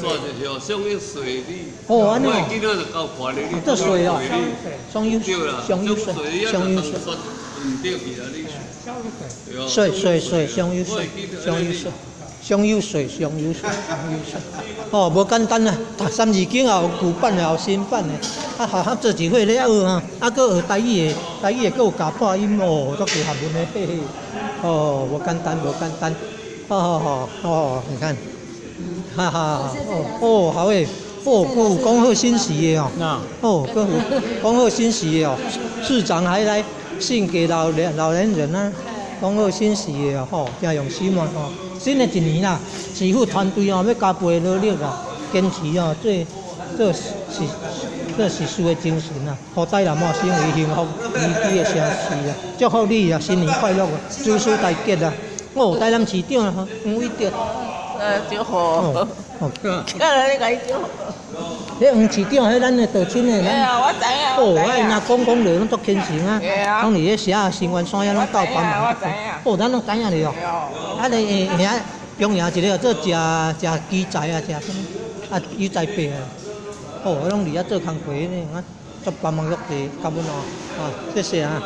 刷就是哦，水安尼哦我会记得就够看你，你这水哦水里双优对啦，双优水水，双优水，刷唔对去啊你。消水。水水水双优我会水记得，双优水。双优水，水，水。哦，无简单啊！读三字经也有旧版的，也有新版的。啊，学校做一会咧学啊，啊，搁学台语的，台语的搁有加破音哦，都学韩文的，嘿嘿。哦，无简单，无简单。哦哦哦哦，你看，哈哈，哦哦，好诶，哦，搁有讲好信息的哦。那。哦，搁有讲好信息的哦，市长还来信给老年老年人啊，恭贺新喜的哦，吼，真用心啊吼。新的一年啦，师傅团队哦要加倍努力啊，坚持哦，做做是是这是事的精神啊，互台南哦成为幸福宜居的城市啊，祝福你啊，新年快乐啊，诸事大吉啊！哦，台南市长啊，黄伟德，好哦，哦，看来你个真好。迄黄市长，迄咱的道亲的咱。哎呀，我知影。哦，我啊，因若知影。讲讲落拢足虔诚啊嘿啊，讲伫咧写啊，新源山遐拢斗帮忙我知影哦，咱拢知影哩哦。哦啊，你遐中央一个做食食鸡仔啊，食什么啊鱼仔饼啊。哦，拢伫遐做工课呢，啊，足帮忙落地，感恩哦，啊，谢谢啊。